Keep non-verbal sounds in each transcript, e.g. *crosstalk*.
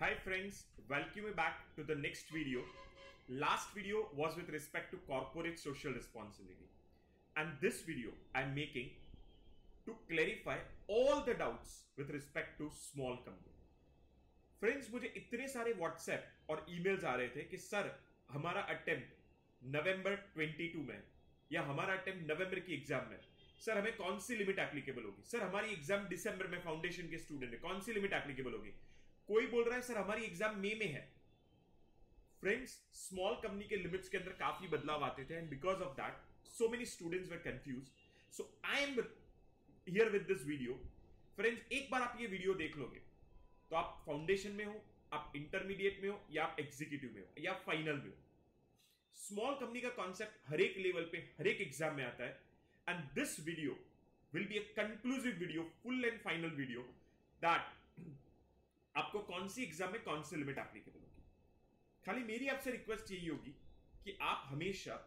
Hi friends, welcome back to the next video. Last video was with respect to corporate social responsibility. And this video I'm making to clarify all the doubts with respect to small company. Friends मुझे इतने सारे WhatsApp और emails आ रहे थे कि sir हमारा attempt नवंबर 22 में या हमारा अटेम्प्ट नवंबर की एग्ज़ाम में सर हमें कौन सी लिमिट एप्लीकेबल होगी सर हमारी एग्ज़ाम दिसंबर में फाउंडेशन के स्टूडेंट है कौन सी लिमिट एप्लीकेबल होगी कोई बोल रहा है, सर, हमारी एग्ज़ाम मे में है. फ्रेंड्स स्मॉल कंपनी के लिमिट्स के अंदर काफ़ी बदलाव आते थे and because of that so many students were confused so I am here with this video friends एक बार आप ये वीडियो देख लोगे तो आप फाउंडेशन में हो, आप इंटरमीडिएट में हो, या आप एग्जीक्यूटिव में हो, या फाइनल में हो. स्मॉल कंपनी का कॉन्सेप्ट हर एक लेवल पे, हर एक एग्ज़ाम में आता है and this video will be a conclusive video full and final video that आपको कौन सी एग्ज़ाम में कौन सी लिमिट एप्लीकेबल होगी? खाली मेरी आपसे रिक्वेस्ट यही होगी कि आप हमेशा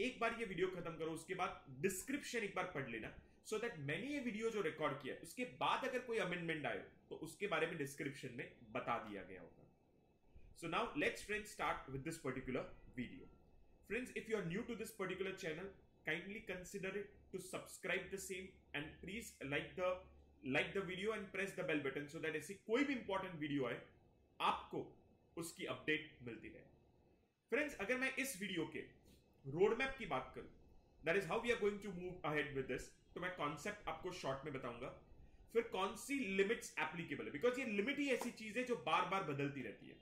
एक बार ये वीडियो खत्म करो, उसके बाद डिस्क्रिप्शन एक बार पढ़ लेना सो दैट मैंने ये वीडियो जो रिकॉर्ड किया उसके बाद अगर कोई अमेंडमेंट आए तो उसके बारे में डिस्क्रिप्शन में बता दिया गया होगा। So now let's friends start with this particular video friends if you are new to this particular channel kindly consider it to subscribe the same and please like the like the video and press the bell button so that ऐसी कोई भी important video आए, आपको उसकी update मिलती रहे। Friends अगर मैं इस वीडियो के रोड मैप की बात करूँ that is how we are going to move ahead with this तो मैं कॉन्सेप्ट आपको शॉर्ट में बताऊँगा। फिर कौन सी लिमिट्स एप्लीकेबल है? बिकॉज़ ये लिमिट ही ऐसी चीज़ है जो बार बार बदलती रहती है।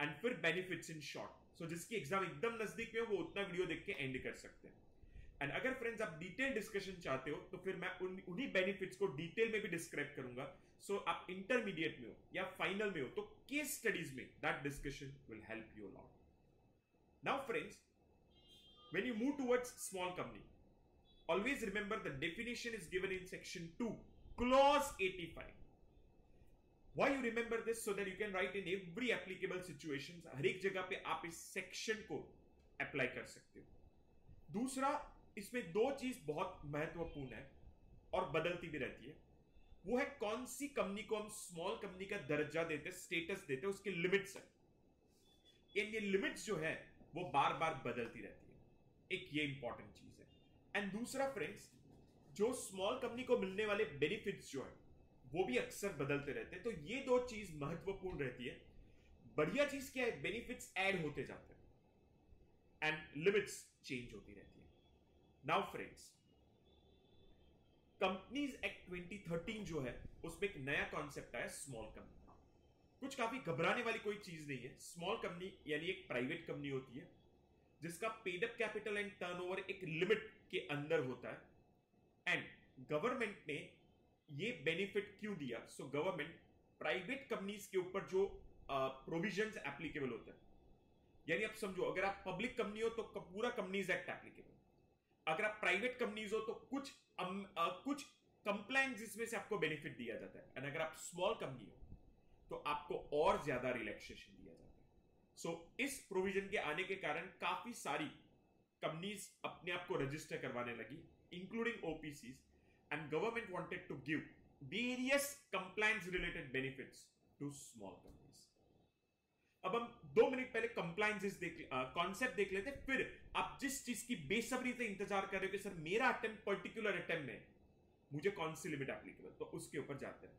एंड फिर बेनिफिट्स इन शॉर्ट सो जिसकी एग्ज़ाम एकदम नज़दीक में हो, वो उतना वीडियो देख के एंड कर सकते हैं। एंड अगर फ्रेंड्स आप डिटेल डिस्कशन चाहते हो तो फिर मैं उन्हीं बेनिफिट्स को डिटेल में भी डिस्क्राइब करूँगा। सो so, आप इंटरमीडिएट में हो या फाइनल में हो तो केस स्टडीज़ में that discussion will help you a lot now friends when you move towards small company always remember the definition is given in section two clause eighty five why you remember this so that you can write in every applicable situation हर एक जगह पे आप इस section को apply कर सकते हो। दूसरा इसमें दो चीज़ बहुत महत्वपूर्ण है और बदलती भी रहती है। वो है कौन सी कंपनी को हम स्मॉल कंपनी का दर्जा देते स्टेटस देते, उसके लिमिट्स है। ये लिमिट्स जो है, वो बार बार बदलती रहती है। एक ये इंपॉर्टेंट चीज़ है। एंड दूसरा फ्रेंड्स जो स्मॉल कंपनी को मिलने वाले बेनिफिट्स जो है, वो भी अक्सर बदलते रहते हैं। तो ये दो चीज़ महत्वपूर्ण रहती है। बढ़िया चीज़ क्या है? बेनिफिट्स ऐड होते जाते हैं। एंड लिमिट्स चेंज होती रहती है। नाउ फ्रेंड्स कंपनीज़ एक्ट 2013 जो है, उसमें एक नया कॉन्सेप्ट आया स्मॉल कंपनी कुछ काफ़ी घबराने वाली कोई चीज़ नहीं है। स्मॉल कंपनी यानी एक प्राइवेट कंपनी होती है, जिसका paid up capital and turnover एक लिमिट के अंदर होता है। एंड गवर्नमेंट ने ये बेनिफिट क्यों दिया? सो गवर्नमेंट प्राइवेट कंपनीज़ के ऊपर जो प्रोविजंस एप्लीकेबल होता है। यानी आप समझो, अगर आप पब्लिक कंपनी हो तो पूरा कंपनीज़ एक्ट एप्लीकेबल अगर आप प्राइवेट कंपनीज़ हो तो कुछ अम, आ, कुछ कंप्लायंस जिसमें से आपको बेनिफिट दिया जाता है। एंड अगर आप स्मॉल कंपनी हो तो आपको और ज़्यादा रिलैक्सेशन दिया जाता है। सो so, इस प्रोविज़न के आने के कारण काफ़ी सारी कंपनीज़ अपने आप को रजिस्टर करवाने लगी including OPC and government wanted to give various compliance related benefits to small companies अब हम दो मिनट पहले कंप्लायंसेस देख कॉन्सेप्ट देख लेते, फिर आप जिस चीज़ की बेसब्री से इंतज़ार कर रहे हो सर मेरा अटेम्प्ट पर्टिकुलर अटेम्प्ट में मुझे कौन सी लिमिट एप्लीकेबल तो उसके ऊपर जाते हैं।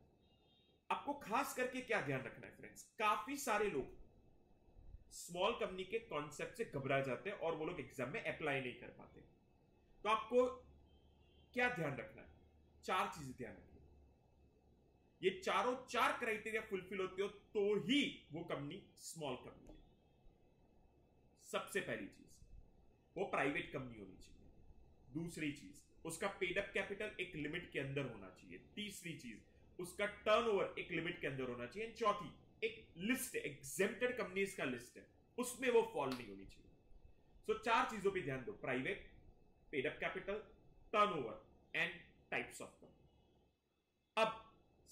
आपको खास करके क्या ध्यान रखना है फ्रेंड्स काफ़ी सारे लोग स्मॉल कंपनी के कॉन्सेप्ट से घबरा जाते हैं और वो लोग एग्ज़ाम में अप्लाई नहीं कर पाते। तो आपको क्या ध्यान रखना है? चार चीज़ें ध्यान रखिए ये चारों चार क्राइटेरिया फुलफिल होते हो तो ही वो कंपनी स्मॉल कंपनी है। सबसे पहली चीज़, वो प्राइवेट कंपनी होनी चाहिए। दूसरी चीज़, उसका पेडअप कैपिटल एक लिमिट के अंदर होना चाहिए। तीसरी चीज़, उसका टर्नओवर एक लिमिट के अंदर होना चाहिए। चौथी, एक लिस्ट है एग्जेप्टेड कंपनीज़ का लिस्ट है। उसमें वो फॉल नहीं होनी चाहिए। सो चार चीज़ों पे ध्यान दो private paid up capital turnover and types of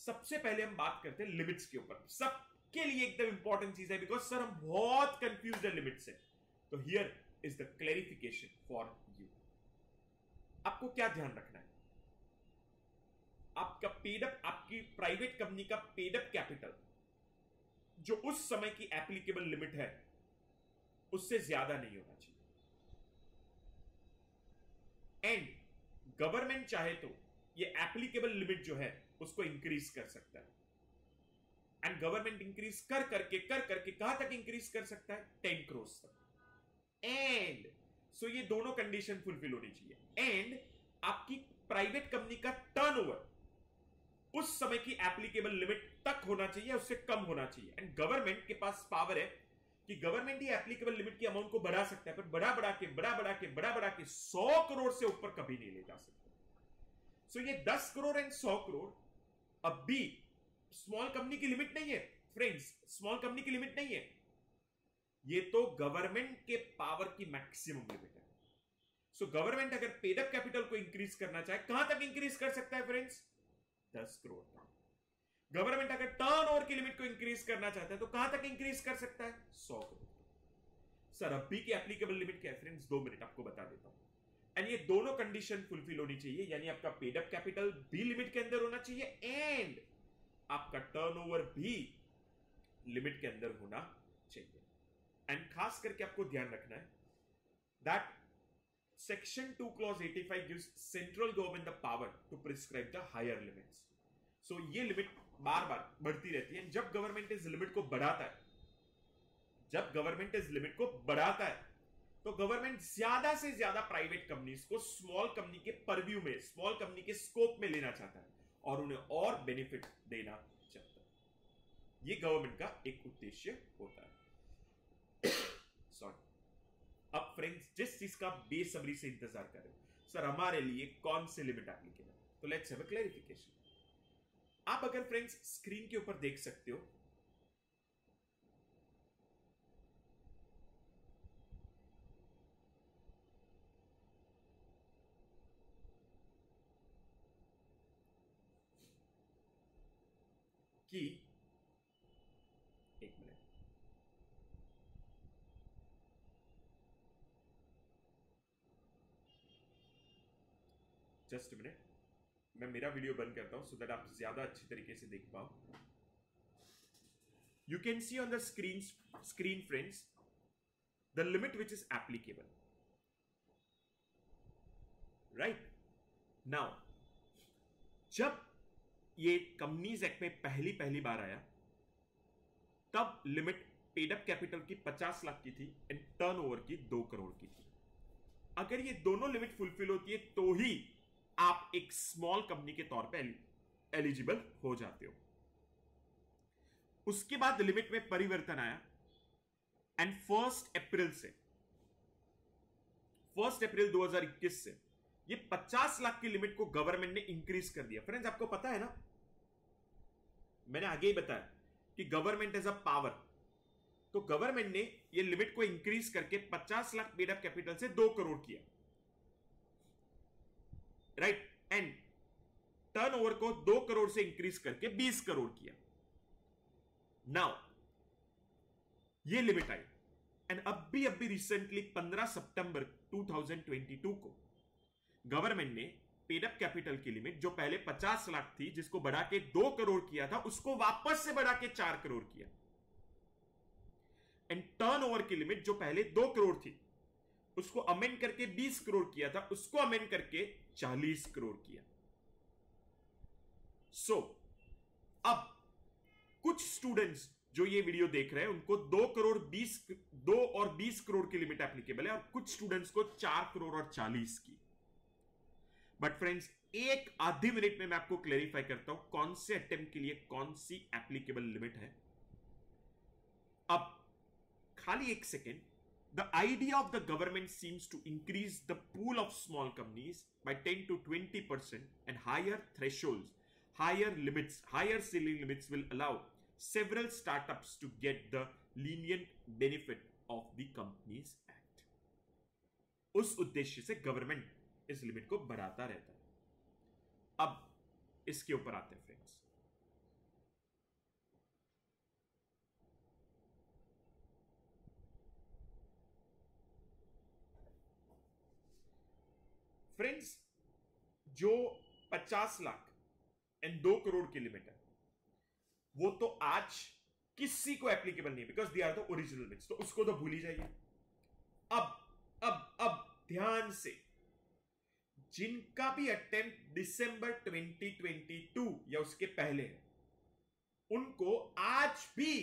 सबसे पहले हम बात करते हैं लिमिट्स के ऊपर। सबके लिए एकदम इंपॉर्टेंट चीज़ है बिकॉज़ सर हम बहुत कंफ्यूज है लिमिट से। तो here is the clarification for you आपको क्या ध्यान रखना है? आपका पेडअप आपकी प्राइवेट कंपनी का पेडअप कैपिटल जो उस समय की एप्लीकेबल लिमिट है, उससे ज़्यादा नहीं होना चाहिए। एंड गवर्नमेंट चाहे तो ये एप्लीकेबल लिमिट जो है उसको इंक्रीज कर सकता है। एंड गवर्नमेंट इंक्रीज कर करके कर करके कहाँ तक इंक्रीज कर सकता है? टेन क्रोस तक। एंड सो ये दोनों कंडीशन फुलफिल होनी चाहिए। एंड आपकी प्राइवेट कंपनी का टर्नओवर उस समय की एप्लीकेबल लिमिट तक होना चाहिए, उससे कम होना चाहिए। एंड गवर्नमेंट के पास पावर है कि गवर्नमेंट ही एप्लीकेबल लिमिट की अमाउंट को बढ़ा सकता है, पर बढ़ा बढ़ा के बढ़ा बढ़ा के बढ़ा बढ़ा के सौ करोड़ से ऊपर कभी नहीं ले जा सकता। सो so ये दस करोड़ एंड सौ करोड़ अब भी स्मॉल कंपनी की लिमिट नहीं है फ्रेंड्स स्मॉल कंपनी की लिमिट नहीं है. ये तो गवर्नमेंट के पावर की मैक्सिमम लिमिट है. सो so, गवर्नमेंट अगर पेडअप कैपिटल को इंक्रीज करना चाहे कहाँ तक इंक्रीज कर सकता है फ्रेंड्स दस करोड़ तक गवर्नमेंट अगर टर्न ओवर की लिमिट को इंक्रीज करना चाहता है तो कहाँ तक इंक्रीज कर सकता है? सौ करोड़ सर अभी की एप्लीकेबल लिमिट क्या है फ्रेंड्स दो मिनट आपको बता देता हूँ. एंड ये दोनों कंडीशन फुलफिल होनी चाहिए, यानी आपका पेडअप कैपिटल भी लिमिट के अंदर होना चाहिए एंड आपका टर्नओवर भी लिमिट के अंदर होना चाहिए। एंड खास करके आपको ध्यान रखना है that section two clause 85 gives central government the power to prescribe the higher limits so ये लिमिट बार बार बढ़ती रहती है। जब गवर्नमेंट इस लिमिट को बढ़ाता है, जब गवर्नमेंट इस लिमिट को बढ़ाता है तो गवर्नमेंट ज़्यादा से ज़्यादा प्राइवेट कंपनीज़ को स्मॉल कंपनी के परव्यू में स्मॉल कंपनी के स्कोप में लेना चाहता है और उन्हें और बेनिफिट देना चाहता है। ये गवर्नमेंट का एक उद्देश्य होता है। *coughs* सॉरी अब फ्रेंड्स जिस चीज़ का बेसब्री से इंतज़ार कर सर, हमारे लिए कौन से लिमिट एप्लीकेबल तो लेट्स हैव अ क्लैरिफिकेशन आप अगर फ्रेंड्स स्क्रीन के ऊपर देख सकते हो जस्ट मिनट। मैं मेरा वीडियो बंद करता हूँ सो दैट आप ज़्यादा अच्छी तरीके से देख पाओ। You can see on the screen screen friends the limit which is applicable right now जब ये कंपनीज़ एक्ट में पहली पहली बार आया। तब लिमिट पेडअप कैपिटल की 50 लाख की थी एंड टर्नओवर की दो करोड़ की थी। अगर ये दोनों लिमिट फुलफिल होती है तो ही आप एक स्मॉल कंपनी के तौर पे एलिजिबल हो जाते हो। उसके बाद लिमिट में परिवर्तन आया एंड फ़र्स्ट अप्रैल से। फ़र्स्ट अप्रैल 2021 से। ये 50 लाख की लिमिट को गवर्नमेंट ने इंक्रीज कर दिया। फ्रेंड्स आपको पता है ना मैंने आगे ही बताया कि गवर्नमेंट एज अ पावर तो गवर्नमेंट ने ये लिमिट को इंक्रीज करके 50 लाख पेड अप कैपिटल से दो करोड़ किया। राइट एंड टर्नओवर को दो करोड़ से इंक्रीज करके 20 करोड़ किया। नाउ ये लिमिट आई। एंड अब भी अब भी रिसेंटली 15 सितंबर 2022 को गवर्नमेंट ने पेडअप कैपिटल की लिमिट जो पहले 50 लाख थी जिसको बढ़ा के दो करोड़ किया था उसको वापस से बढ़ा के चार करोड़ किया। एंड टर्न ओवर की लिमिट जो पहले दो करोड़ थी उसको अमेंड करके 20 करोड़ किया था उसको अमेंड करके 40 करोड़ किया। सो so, अब कुछ स्टूडेंट्स जो ये वीडियो देख रहे हैं उनको दो करोड़ बीस दो और बीस करोड़ की लिमिट एप्लीकेबल है और कुछ स्टूडेंट्स को चार करोड़ और चालीस की। बट फ्रेंड्स एक आधी मिनट में मैं आपको क्लेरिफाई करता हूँ, कौन से अटेम्प्ट के लिए कौन सी एप्लीकेबल लिमिट है। अब खाली एक second the idea of the government seems to increase the pool of small companies by 10 to 20 percent and higher threshold higher limits higher ceiling limits will allow several startups to get the lenient benefit of the companies act. उस उद्देश्य से government इस limit को बढ़ाता रहता है। अब इसके ऊपर आते हैं फ्रेंड्स फ्रेंड्स जो 50 लाख एंड दो करोड़ की लिमिट है, वो तो आज किसी को एप्लीकेबल नहीं because they are the original bits तो उसको तो भूल ही जाइए। अब अब अब ध्यान से जिनका भी अटेम्प्ट दिसंबर 2022 या उसके पहले है उनको आज भी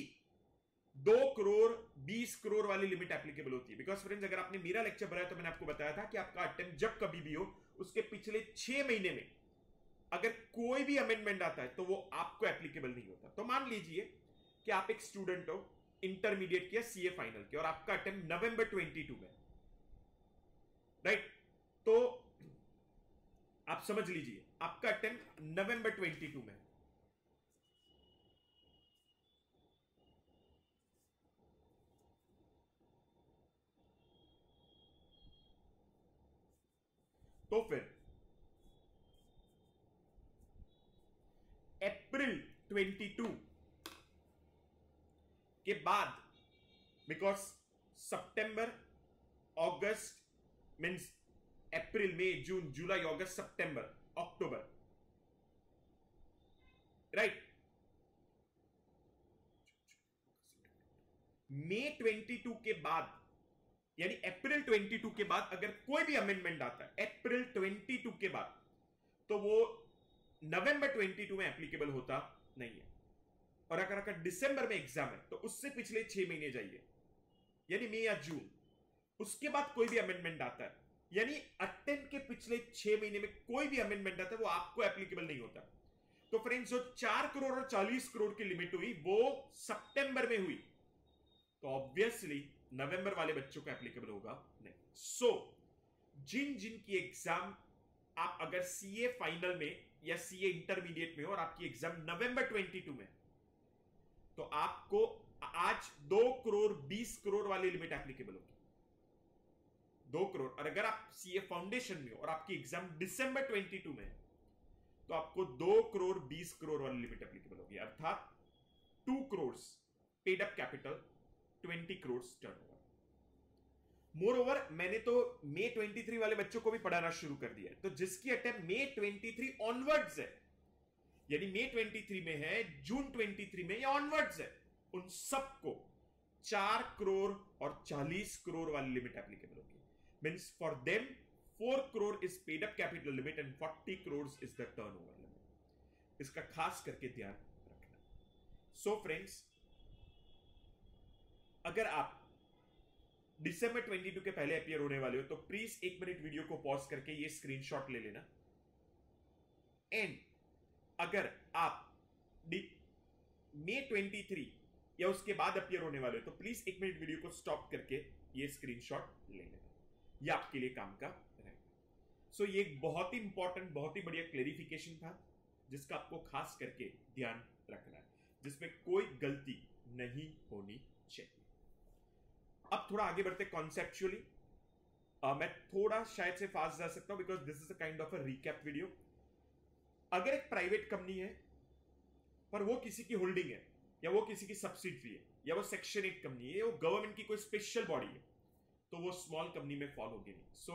दो करोड़, बीस करोड़ वाली लिमिट एप्लीकेबल होती है। बिकॉज़ फ्रेंड्स अगर आपने मेरा लेक्चर बनाया तो मैंने आपको बताया था कि आपका अटेम्प्ट जब कभी भी हो, उसके पिछले छह महीने में, अगर कोई भी अमेंडमेंट आता है तो वो आपको एप्लीकेबल नहीं होता। तो मान लीजिए कि आप एक स्टूडेंट हो इंटरमीडिएट किया सीए फाइनल के, और आपका अटेम्प्ट नवंबर 22 में राइट तो आप समझ लीजिए, आपका अटेम्प्ट नवंबर 22 में। तो फिर, अप्रैल 22 के बाद बिकॉज़ सितंबर अगस्त मीन्स अप्रैल मई जून जुलाई अगस्त सितंबर अक्टूबर राइट मई 22 के बाद, यानी अप्रैल 22 के बाद अगर कोई भी अमेंडमेंट आता है अप्रैल 22 के बाद तो वो नवंबर 22 में एप्लीकेबल होता नहीं है। और अगर अगर दिसंबर में एग्ज़ाम है तो उससे पिछले छह महीने जाइए। यानी मई या जून उसके बाद कोई भी अमेंडमेंट आता है यानी अटेम्प्ट के पिछले छह महीने में कोई भी अमेंडमेंट आता है वो आपको एप्लीकेबल नहीं होता। तो फ्रेंड्स जो चार करोड़ और चालीस करोड़ की लिमिट हुई वो सितंबर में हुई। तो ऑब्वियसली नवंबर वाले बच्चों को एप्लीकेबल होगा नहीं। सो so, जिन जिन की एग्ज़ाम आप अगर सीए फाइनल में या सीए इंटरमीडिएट में हो और आपकी एग्ज़ाम नवंबर 22 में तो आपको आज दो करोड़ बीस करोड़ वाली लिमिट एप्लीकेबल होगी। दो करोड़। और अगर आप सीए फाउंडेशन में और आपकी एग्ज़ाम दिसंबर 22 में तो आपको दो करोड़ बीस करोड़ वाली लिमिट एप्लीकेबल होगी। अर्थात two crore paid up capital twenty crore turnover moreover मैंने तो मे 23 वाले बच्चों को भी पढ़ाना शुरू कर दिया है। तो जिसकी अटेम्प्ट मे 23 ऑनवर्ड्स है, यानी मे 23 में है जून 23 में या ऑनवर्ड्स है, उन सबको चार करोड़ और चालीस करोड़ वाली लिमिट एप्लीकेबल होगी। For them four crore is paid up capital limit and forty crore is the turnover limit इसका खास करके ध्यान रखना। सो so फ्रेंड्स अगर आप दिसंबर 22 के पहले अपियर होने वाले हो तो प्लीज़ एक मिनट वीडियो को पॉज करके ये स्क्रीनशॉट ले लेना। एंड अगर आप मे 23 या उसके बाद अपियर होने वाले हो तो प्लीज़ एक मिनट वीडियो को स्टॉप करके ये स्क्रीनशॉट ले लेना। ये आपके लिए काम का रहेगा। सो so, ये एक बहुत ही इंपॉर्टेंट बहुत ही बढ़िया क्लेरिफिकेशन था जिसका आपको खास करके ध्यान रखना है जिसमें कोई गलती नहीं होनी चाहिए। अब थोड़ा आगे बढ़ते कॉन्सेप्चुअली uh, मैं थोड़ा शायद से फास्ट जा सकता हूँ because this is a kind of a recap video अगर एक प्राइवेट कंपनी है पर वो किसी की होल्डिंग है या वो किसी की सब्सिडरी है या वो सेक्शन एट कंपनी है वो गवर्नमेंट की कोई स्पेशल बॉडी है तो वो स्मॉल कंपनी में फॉल होगी नहीं. So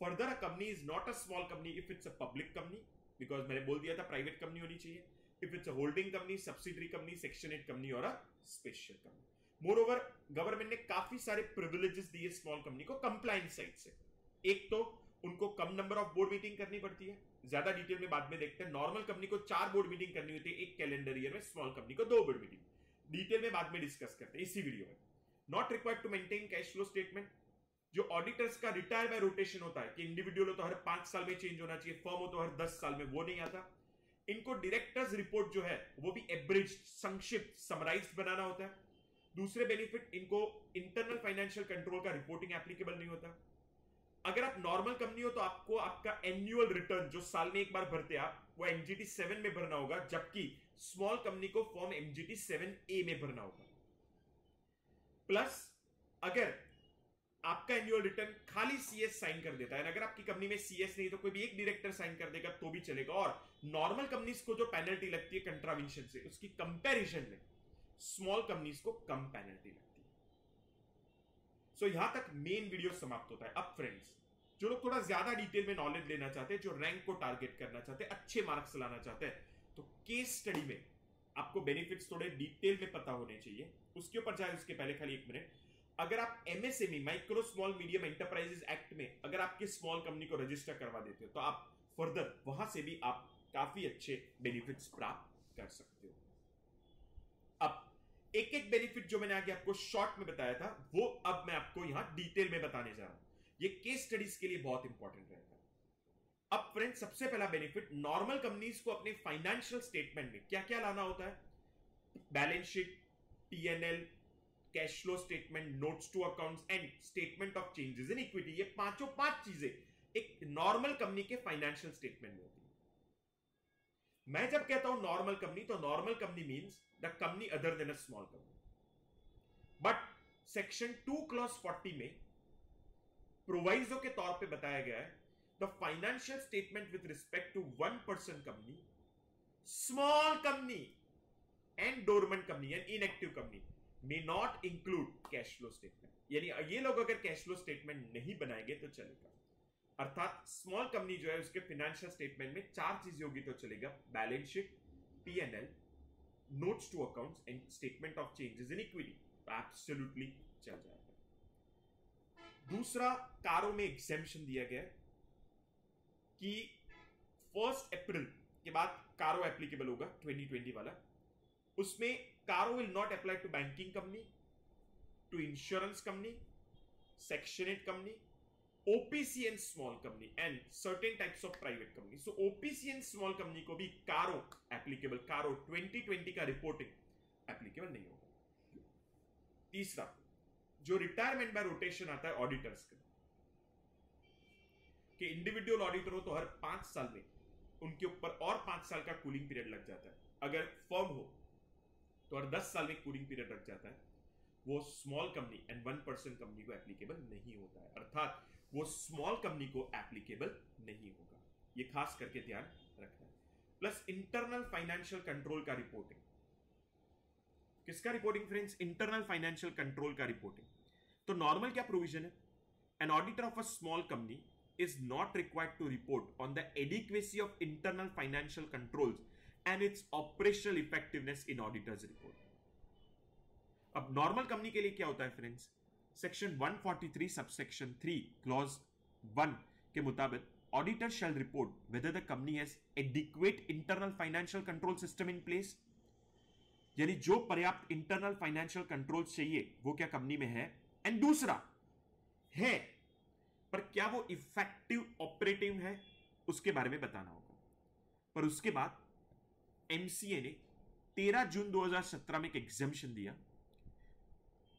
further a company is not a small company if it's a public company because मैंने बोल दिया था प्राइवेट कंपनी होनी चाहिए. If it's a holding company subsidiary company section eight company और a special company moreover government ने काफ़ी सारे प्रिविलेजेस दिए स्मॉल कंपनी को कंप्लाइंस साइड से. एक तो उनको कम नंबर ऑफ़ बोर्ड मीटिंग करनी पड़ती है. ज़्यादा डिटेल में बाद में देखते हैं. नॉर्मल कंपनी को चार बोर्ड मीटिंग करनी होती है. एक कैलेंडर ईयर में स्मॉल कंपनी को दो बोर्ड मीटिंग डिटेल में बाद में डिस्कस करते हैं. इसी वीडियो में. Not required to maintain cash flow statement जो ऑडिटर्स का रिटायर बाय रोटेशन होता है, कि इंडिविजुअल हो तो हर पाँच साल में चेंज होना चाहिए फर्म हो तो हर दस साल में, वो नहीं आता। इनको डायरेक्टर्स रिपोर्ट जो है, वो भी एवरेज संक्षिप्त समराइज बनाना होता है। दूसरे बेनिफिट इनको इंटरनल फाइनेंशियल कंट्रोल का रिपोर्टिंग एप्लीकेबल नहीं होता। अगर आप नॉर्मल कंपनी हो तो आपको आपका एनुअल रिटर्न जो साल में एक बार भरते आप, वो एमजीटी सेवन में भरना होगा, जबकि स्मॉल कंपनी को फॉर्म एमजीटी सेवन ए में भरना होगा। प्लस अगर आपका एनुअल रिटर्न खाली सीएस साइन कर देता है। अगर आपकी कंपनी में सीएस नहीं तो कोई भी एक डायरेक्टर साइन कर देगा तो भी चलेगा। और नॉर्मल कंपनीज़ को जो पेनल्टी लगती है कंट्राविंशन से उसकी कंपैरिजन में स्मॉल कंपनीज़ को कम पेनल्टी लगती है। सो so, यहाँ तक मेन वीडियो समाप्त होता है। अब फ्रेंड्स जो लोग थोड़ा ज़्यादा डिटेल में नॉलेज लेना चाहते हैं जो रैंक को टारगेट करना चाहते हैं अच्छे मार्क्स लाना चाहते हैं तो केस स्टडी में आपको बेनिफिट्स थोड़े डिटेल में पता होने चाहिए। उसके ऊपर जाए उसके पहले खाली एक मिनट अगर आप MSME micro small medium enterprises act में अगर आपकी स्मॉल कंपनी को रजिस्टर करवा देते हो तो आप फर्दर वहाँ से भी आप काफ़ी अच्छे बेनिफिट्स प्राप्त कर सकते हो। अब एक एक बेनिफिट जो मैंने आगे आपको शॉर्ट में बताया था, वो अब मैं आपको यहाँ डिटेल में बताने जा रहा हूँ। ये केस स्टडीज़ के लिए बहुत इंपॉर्टेंट रहेगा अब फ्रेंड सबसे पहला बेनिफिट नॉर्मल कंपनीज़ को अपने फाइनेंशियल स्टेटमेंट में क्या क्या लाना होता है? Balance sheet PNL cash flow statement notes to accounts and statement of changes in equity ये पाँचों पाँच चीज़ें एक नॉर्मल कंपनी के फाइनेंशियल स्टेटमेंट में होती है। मैं जब कहता हूँ नॉर्मल कंपनी तो normal company means the company other than a small company but section two clause forty में प्रोवाइजो के तौर पे बताया गया है the financial statement with respect to one person company small company and dormant company and inactive company may not include cash flow statement यानी ये लोग अगर कैश फ्लो स्टेटमेंट नहीं बनाएँगे तो चलेगा। अर्थात स्मॉल कंपनी जो है, उसके फाइनेंशियल स्टेटमेंट में चार चीज़ें होगी तो चलेगा। Balance sheet PNL notes to accounts and statement of changes in equity absolutely चल जाएगा। दूसरा कारों में एग्जेम्पशन दिया गया कि फ़र्स्ट अप्रैल के बाद कारो एप्लीकेबल होगा 2020 वाला। उसमें CARO will not apply to banking company to insurance company section eight company OPC and small company, and certain types of private company. So OPC and small company को भी कारो एप्लीकेबल कारो 2020 का रिपोर्टिंग एप्लीकेबल नहीं होगा। तीसरा, जो retirement bye rotation आता है ऑडिटर्स का कि इंडिविजुअल ऑडिटर हो तो हर पाँच साल में उनके ऊपर और पाँच साल का कूलिंग पीरियड लग जाता है। अगर फर्म हो तो हर दस साल में कूलिंग पीरियड लग जाता है। वो small company and one percent company को एप्लीकेबल नहीं होता है। अर्थात वो स्मॉल कंपनी को एप्लीकेबल नहीं होगा। ये खास करके ध्यान रखना है। प्लस इंटरनल फाइनेंशियल कंट्रोल का रिपोर्टिंग किसका reporting friends internal financial control का रिपोर्टिंग तो नॉर्मल क्या प्रोविज़न है? An auditor of a small company is not required to report on the adequacy of internal financial controls and it's operational effectiveness in auditors report अब normal company के लिए क्या होता है फ्रेंड्स सेक्शन 143 सबसेक्शन 3 क्लॉज 1 के मुताबिक auditor shall report whether the company has adequate internal financial control system in place यानी जो पर्याप्त इंटरनल फाइनेंशियल कंट्रोल चाहिए, वो क्या कंपनी में है? एंड दूसरा है, पर क्या वो इफ़ेक्टिव ऑपरेटिव है? उसके बारे में बताना होगा। पर उसके बाद एमसीए ने 13 जून 2017 में एक एग्जामेशन दिया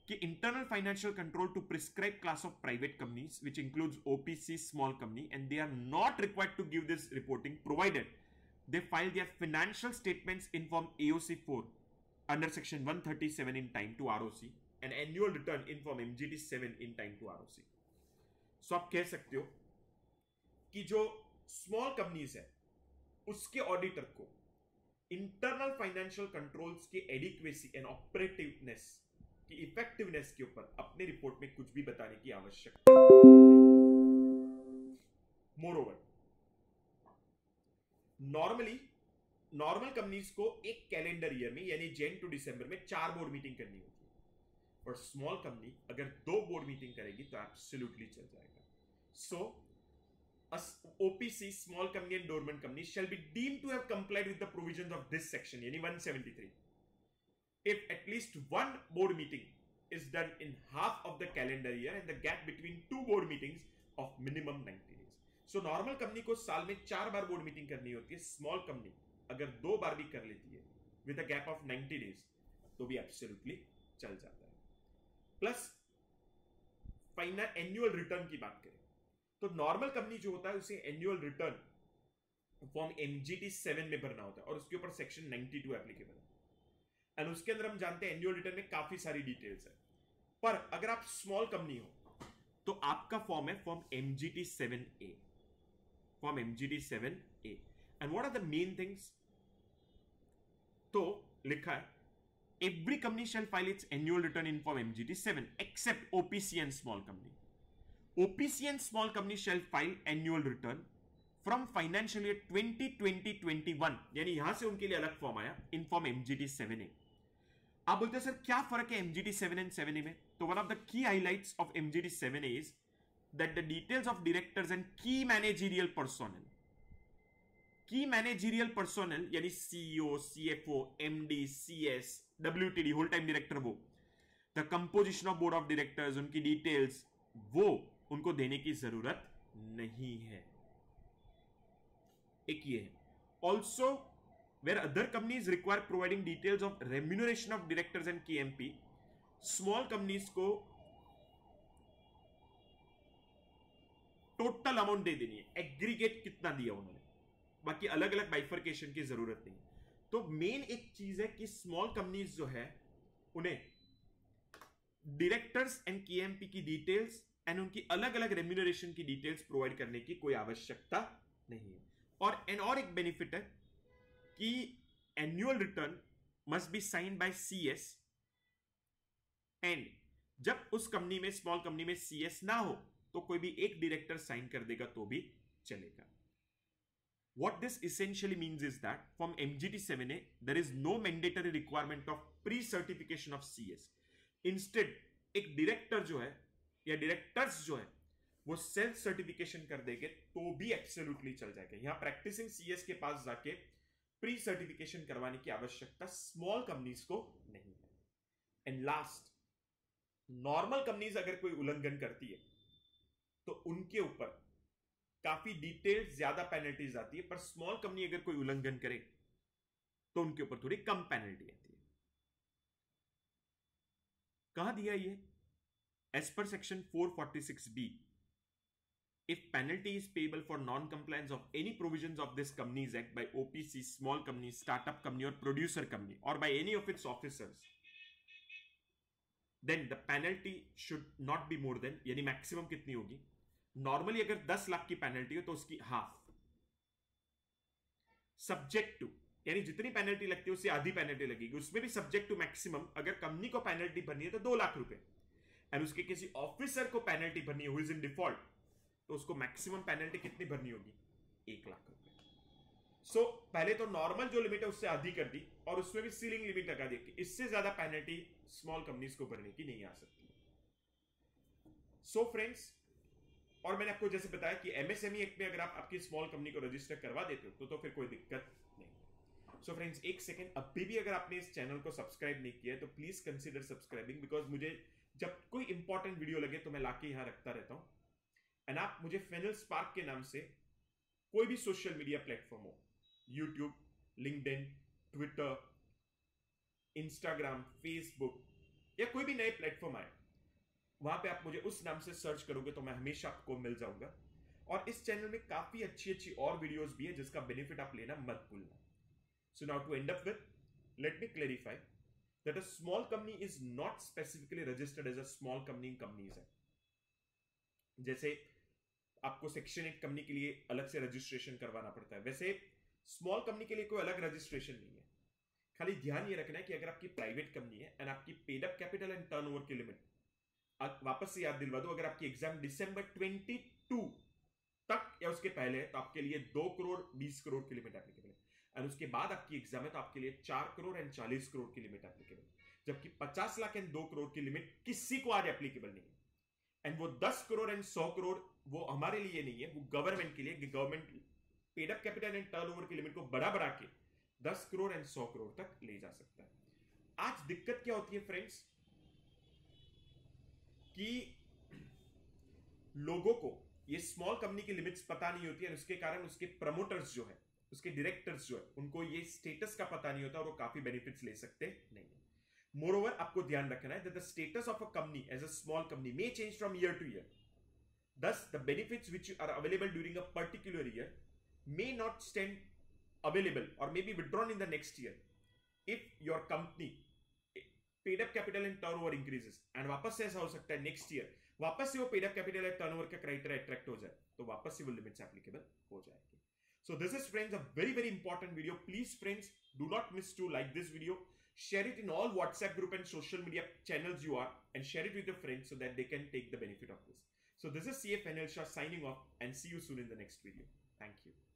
कि internal financial control to prescribe class of private companies which includes OPC small company and they are not required to give this reporting provided they file their financial statements in form AOC 4 under section 137 in time to ROC and annual return in form MGT 7 in time to ROC. So, आप कह सकते हो कि जो small companies है, उसके auditor को internal financial controls के एडिक्वेसी एंड ऑपरेटिवनेस कि इफेक्टिवनेस के ऊपर अपने रिपोर्ट में कुछ भी बताने की आवश्यकता moreover normally normal companies को एक कैलेंडर ईयर में, यानी जैन टू दिसंबर में चार बोर्ड मीटिंग करनी होती है। और स्मॉल कंपनी अगर दो बोर्ड मीटिंग करेगी तो एब्सोल्युटली चल जाएगा। So OPC small company and dormant company shall be deemed to have complied with the provisions of this section yani 173 if at least one board meeting is done in half of the calendar year and the gap between two board meetings of minimum 90 days. So normal company को साल में चार बार board meeting करनी होती है small company अगर दो बार भी कर लेती है with a gap of 90 days तो भी एब्सोल्युटली चल जाता है प्लस फाइनल एनुअल रिटर्न की बात करें तो नॉर्मल कंपनी जो होता है, उसे annual return form MGT seven में भरना होता है और उसके ऊपर सेक्शन 92 एप्लीकेबल है। एंड उसके अंदर हम जानते हैं एनुअल रिटर्न में काफ़ी सारी डिटेल्स है। पर अगर आप स्मॉल कंपनी हो तो आपका फॉर्म है form MGT seven A form MGT seven A and what are the main things तो लिखा है, every company shall file its annual return in form MGT7 except OPC and small company. OPC and small company shall file annual return from financial year 2020-21 यानी यहाँ से उनके लिए अलग form आया इन एमजीटी सेवन ए आप बोलते हैं, सर, क्या फ़र्क है MGT seven and seven A में? तो one of the key highlights of MGT seven A is that the details of directors and key managerial personnel key managerial personnel यानी CEO CFO MD CS WTD whole time director वो the composition of board of directors उनकी details वो उनको देने की ज़रूरत नहीं है। एक ये है। Also where other companies require providing details of remuneration of directors and के स्मॉल कंपनीज़ को टोटल अमाउंट दे देनी है। एग्रीगेट कितना दिया उन्होंने। बाकी अलग अलग बाइफर्केशन की ज़रूरत नहीं। तो मेन एक चीज़ है कि स्मॉल कंपनीज़ जो है, उन्हें डायरेक्टर्स एंड केएमपी की डिटेल्स एंड उनकी अलग अलग रेम्यूनरेशन की डिटेल्स प्रोवाइड करने की कोई आवश्यकता नहीं है और एन और एक बेनिफिट है कि annual return must be sign by CS and जब उस कंपनी में स्मॉल कंपनी में सीएस ना हो तो कोई भी एक डायरेक्टर साइन कर देगा तो भी चलेगा What this essentially means is that from MGT7A, there is no mandatory requirement of pre-certification of CS. Instead, एक डायरेक्टर जो है या डायरेक्टर्स जो है, वो सेल्फ सर्टिफिकेशन कर देंगे तो भी एब्सोल्युटली चल जाएगा। यहाँ प्रैक्टिसिंग सीएस के पास जाके प्री सर्टिफिकेशन करवाने की आवश्यकता स्मॉल कंपनीज़ को नहीं है। एंड लास्ट नॉर्मल कंपनीज़ अगर कोई उल्लंघन करती है तो उनके ऊपर काफ़ी डिटेल ज़्यादा पेनल्टीज आती है, पर स्मॉल कंपनी अगर कोई उल्लंघन करे तो उनके ऊपर थोड़ी कम पेनल्टी आती है। कहा दिया ये? As per section 446 B if penalty is payable for non-compliance of any provisions of this companies act by opc small company startup company or producer company or by any of its officers then the penalty should not be more than यानी maximum कितनी होगी normally अगर 10 लाख की penalty हो तो उसकी half subject to यानी जितनी पेनल्टी लगती है उससे आधी पेनल्टी लगेगी उसमें भी सब्जेक्ट टू मैक्सिमम अगर कंपनी को पेनल्टी भरनी है तो दो लाख रुपए एंड उसके किसी ऑफिसर को पेनल्टी भरनी है इज़ इन डिफ़ॉल्ट तो उसको मैक्सिमम पेनल्टी कितनी भरनी होगी? एक लाख रुपए। सो पहले तो नॉर्मल जो लिमिट है उससे आधी कर दी और उसमें भी सीलिंग लिमिट लगा दी इससे ज़्यादा पेनल्टी स्मॉल कंपनीज़ को भरने की नहीं आ सकती। सो so, फ्रेंड्स और मैंने आपको जैसे बताया कि एमएसएमई एक्ट में अगर आप आपकी स्मॉल कंपनी को रजिस्टर करवा देते हो तो, तो फिर कोई दिक्कत नहीं। सो फ्रेंड्स एक सेकेंड अभी भी अगर आपने इस चैनल को सब्सक्राइब नहीं किया है तो प्लीज़ कंसिडर सब्सक्राइबिंग बिकॉज़ मुझे जब कोई इंपॉर्टेंट वीडियो लगे तो मैं लाके यहाँ रखता रहता हूँ। एंड आप मुझे फेनल स्पार्क के नाम से कोई भी सोशल मीडिया प्लेटफॉर्म हो YouTube LinkedIn Twitter Instagram Facebook या कोई भी नए प्लेटफॉर्म आए, वहाँ पे आप मुझे उस नाम से सर्च करोगे तो मैं हमेशा आपको मिल जाऊँगा। और इस चैनल में काफ़ी अच्छी अच्छी और वीडियोस भी है जिसका बेनिफिट आप लेना मत भूलना। So now to end up with let me clarify a small company is not specifically registered as a small company in companies है। जैसे आपको सेक्शन एट कंपनी के लिए अलग से रजिस्ट्रेशन करवाना पड़ता है। वैसे स्मॉल कंपनी के लिए कोई अलग रजिस्ट्रेशन नहीं है। खाली ध्यान ये रखना है कि अगर आपकी प्राइवेट कंपनी है एंड आपकी paid up capital and turnover की लिमिट वापस से याद दिलवा दो, अगर आपकी एग्ज़ाम दिसंबर 22 तक या उसके पहले है तो आपके लिए दो करोड़, बीस करोड़ की लिमिट एप्लीकेबल एंड उसके बाद आपकी एग्ज़ाम है तो आपके लिए चार करोड़ एंड चालीस करोड़ की लिमिट एप्लीकेबल जबकि पचास लाख एंड दो करोड़ की लिमिट किसी को आज एप्लीकेबल नहीं है. एंड वो दस करोड़ एंड सौ करोड़ वो हमारे लिए नहीं है, वो गवर्नमेंट के लिए government paid up capital and turn की लिमिट को बढ़ा बढ़ा के दस करोड़ एंड सौ करोड़ तक ले जा सकता है. आज दिक्कत क्या होती है फ्रेंड्स कि लोगों को ये स्मॉल कंपनी की लिमिट्स पता नहीं होती है उसके कारण उसके प्रमोटर्स जो है उसके डायरेक्टर्स जो है, उनको ये स्टेटस का पता नहीं होता और वो काफ़ी बेनिफिट्स ले सकते नहीं है। मोर ओवर आपको ध्यान रखना है the status of a company as a small company may change from year to year thus, the benefits which are available during a particular year may not stand available or may be withdrawn in the next year if your company paid up capital and turnover increases and वापस से ऐसा हो सकता है next year वापस से वो paid up capital and turnover का क्राइटेरिया अट्रैक्ट हो जाए तो वापस से वो लिमिट्स एप्लीकेबल हो जाएगी। So this is friends a very very important video. Please friends do not miss to like this video. Share it in all WhatsApp group and social media channels you are and share it with your friends so that they can take the benefit of this. So this is CF Anil Shah signing off and see you soon in the next video. Thank you.